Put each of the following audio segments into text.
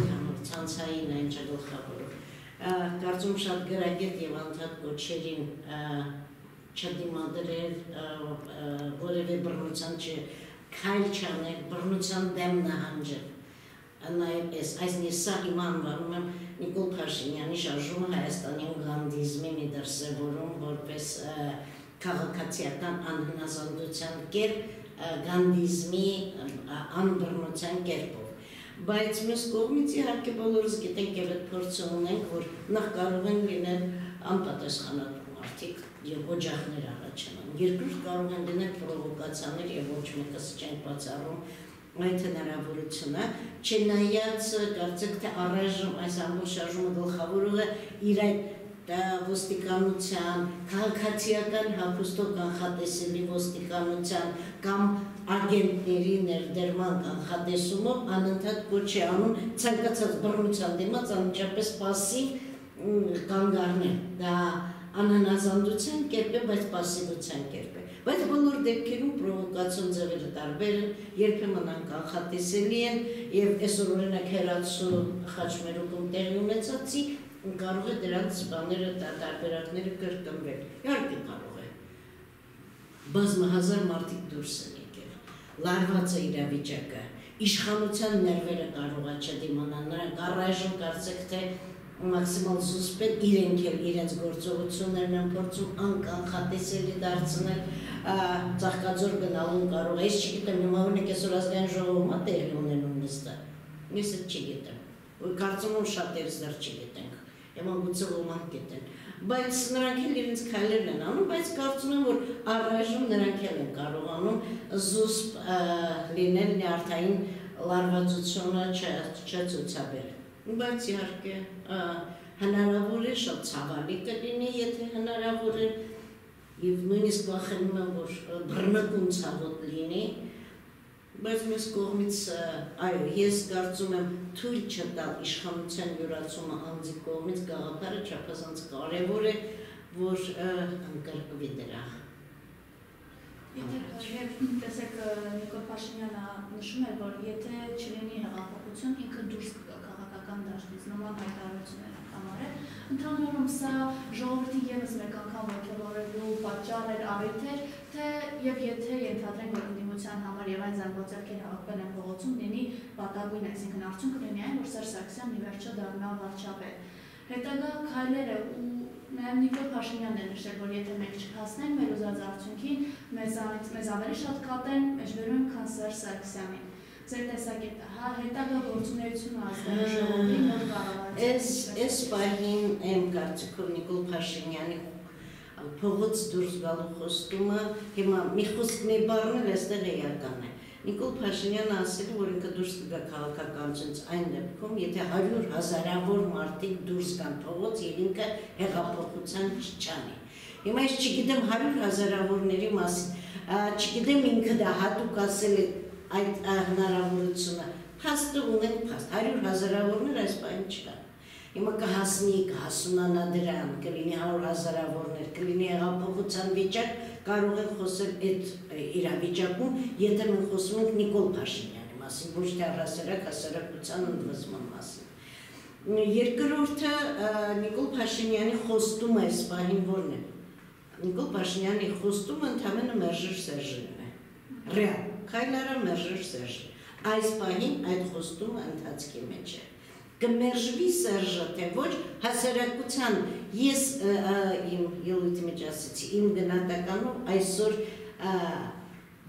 ընդհանուր ցանցային այն չգլխավորը։ Կարծում շատ գրագետ եւ անդադ կոչերին չդիմադրել որևէ բռնության չէ քայլ չանել, բռնության դեմ նահանջել։ Նաև այս այսինքն սա իմ անվանում եմ Նիկոլ Փաշինյանի շարժումը Հայաստանի գանդիզմի մի դրսևորում որպես քաղաքացիական անհնազանդության կերպ, գանդիզմի անբռնության կերպով բայց մյուս կողմից իհարկե բոլորս գիտենք եւ այդ փորձը ունենք, որ նախ կարող են լինել անպատասխանատու մարդիկ եւ օջախներ առաջանան։ Երկրորդ կարող են լինել պրովոկացիաներ եւ ոչ մեկս չենք բացառում այդ հնարավորությունը, չնայած կարծեք թե առայժմ այս ամբողջ շարժումը գլխավորողը իր այդ ոստիկանության, քաղաքացիական հագուստով կանխատեսելի ոստիկանության կամ ագենտների ներդերման կանխատեսումով անընդհատ կոչ է անում ցանկացած բռնության դիմաց անմիջապես пассив կանգառնել։ Դա անհնազանդության կերպ է, բայց пассивության կերպ է։ Բայց բոլոր դեպքերում պրովոկացիոն ձևերը տարբեր են, երբեմն անկանխատեսելի են եւ այսօր օրինակ հերացու խաչմերուկում տեղի ունեցածի կարող է դրանց բաները տարբերակները կրկնվել։ Իհարկե կարող է։ Բազմահազար մարդիկ դուրս են եկել։ Լարված է իրավիճակը։ Իշխանության ներվերը կարող է չդիմանալ։ Նրանք առայժմ կարծեք թե մաքսիմալ զուսպետ իրենք էլ իրենց գործողություններն են փորձում անկանխատեսելի դարձնել ծաղկաձոր գնալուն կարող է։ Ես չգիտեմ, հիմա օրինակ այսօր ազգային ժողովում է տեղի ունենում նստը։ Ես չգիտեմ։ Կարծում եմ շատերս դեռ չգիտենք եւ ամբողջ ոմանք գիտեն բայց նրանք էլ իրենց քայլերն են անում բայց կարծում եմ որ առայժմ նրանք էլ են կարողանում զուսպ լինել նյարդային լարվածությունը չցուցաբերել բայց իհարկե հնարավոր է շատ ցավալի կլինի եթե հնարավոր է եւ նույնիսկ վախենում եմ որ բռնկուն ցավոտ լինի բայց մյուս կողմից այո ես կարծում եմ թույլ չտալ իշխանության յուրացումը անձի կողմից գաղափարը չափազանց կարևոր է որ անկրկվի դրա Եթե տեսեք Նիկոլ Փաշինյանը նշում է որ եթե չլինի հեղափոխություն ինքը դուրս քաղաքական դաշտից նման հայտարարություններ համարել ընդհանրում սա ժողովրդի եւս մեկ անգամ ողջորելու պատճառ էր առիթ էր թե եւ եթե ենթադրենք որ ընդդիմության համար եւ այն զանգվածերքեր հավաքվել են փողոցում լինի պատագույն, այսինքն արդյունքը լինի այն, որ Սերժ Սարգսյանն ի վերջո դառնա վարչապետ։ Հետագա քայլերը ու Նաև Նիկոլ Փաշինյանն է նշել, որ եթե մենք չհասնենք մեր ուզած արդյունքին, մեզանից մեզ ավելի շատ կատեն մեջբերում քան Սերժ Սարգսյանին։ Ձեր տեսակետը, հա, հետագա գործունեությունը ազգային ժողովի նոր կառավարության։ Այս այս բանին եմ կարծիքով Նիկոլ Փաշինյանի փողոց դուրս գալու խոստումը հիմա մի խոսք մի բառն էլ այստեղ էական է Նիկոլ Փաշինյանը ասել է, որ ինքը դուրս կգա քաղաքականությունից այն դեպքում, եթե 100 հազարավոր մարդիկ դուրս գան փողոց եւ ինքը հեղափոխության չճանի։ Հիմա ես չգիտեմ 100 հազարավորների մասին, չգիտեմ ինքը դա հատուկ ասել է այդ հնարավորությունը։ Փաստը ունեն փաստ 100 հազարավորներ այս բանը չկան։ Հիմա կհասնի, կհասունանա դրան, կլինի 100 հազարավորներ, կլինի հեղափոխության վիճակ, կարող են խոսել այդ իրավիճակում, եթե մենք խոսում ենք Նիկոլ Փաշինյանի մասին, ոչ թե առասարակ հասարակության ընդվզման մասին։ Երկրորդը Նիկոլ Փաշինյանի խոստումը այս բանին որն է։ Նիկոլ Փաշինյանի խոստումը ընդհանրապես Մերժեր Սերժինն է։ Ռեալ, քայլարա Մերժեր Սերժ։ Այս բանին այդ խոստումը ընթացքի մեջ է կմերժվի Սերժը, թե ոչ հասարակության ես իմ ելույթի մեջ ասեցի, իմ գնահատականում այսօր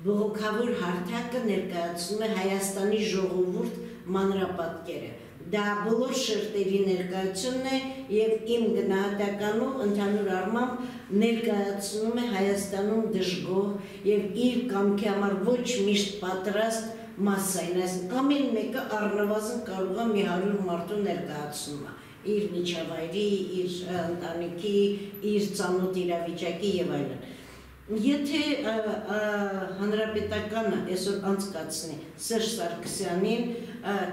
բողոքավոր հարթակը ներկայացնում է Հայաստանի ժողովուրդ մանրապատկերը։ Դա բոլոր շերտերի ներկայությունն է եւ իմ գնահատականում ընդհանուր առմամբ ներկայացնում է Հայաստանում դժգոհ եւ իր կամքի համար ոչ միշտ պատրաստ մասսային, այս ամեն մեկը առնվազն կարող է մի 100 մարդու ներկայացնում իր միջավայրի, իր ընտանիքի, իր ծանոթ իրավիճակի եւ այլն։ Եթե հանրապետականը այսօր անցկացնի Սերժ Սարգսյանին,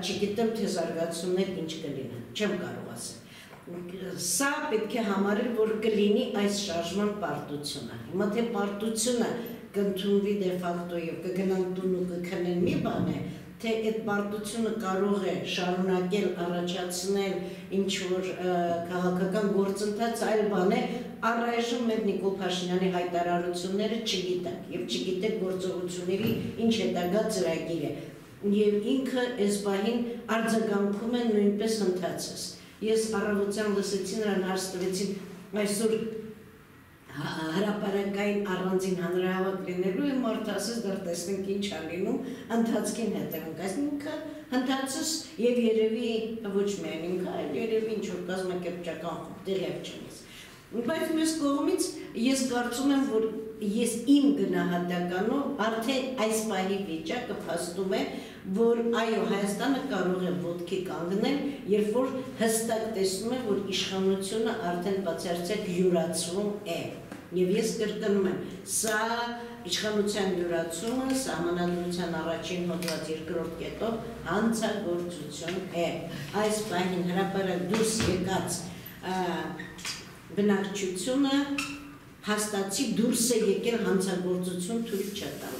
չգիտեմ թե զարգացումներ ինչ կլինեն, չեմ կարող ասել։ Սա պետք է համարել, որ կլինի այս շարժման պարտությունը։ Հիմա թե պարտությունը կընդունվի դե ֆակտո եւ կգնան տուն ու կքնեն մի բան է, թե այդ բարդությունը կարող է շարունակել առաջացնել ինչ որ քաղաքական գործընթաց այլ բան է առայժմ մեր Նիկոլ Փաշինյանի հայտարարությունները չգիտենք եւ չգիտեք գործողությունների ինչ հետագա ծրագիր է եւ ինքը այս բանին արձագանքում է նույնպես ընթացած ես առավոտյան լսեցի նրան հարց տվեցին այսօր հրապարակային առանձին հանրահավաք լինելու է մարդ ասես դեռ տեսնենք ինչ ա լինում ընթացքին հետևենք այսինքն ընթացս եւ երևի ոչ միայն ինքը այլ երևի ինչ որ կազմակերպչական խումբ տեղյակ չունես բայց մյուս կողմից ես կարծում եմ որ ես իմ գնահատականով արդեն այս պահի վիճակը փաստում է որ այո Հայաստանը կարող է ոտքի կանգնել երբ որ հստակ տեսնում է որ իշխանությունը արդեն բացարձակ յուրացվում է Եվ ես կրկնում եմ, սա իշխանության յուրացումը սահմանադրության առաջին հոդված երկրորդ կետով հանցագործություն է։ Այս բանին հրապարակ դուրս եկած բնակչությունը հաստացի դուրս է եկել հանցագործություն թույլ չտալ։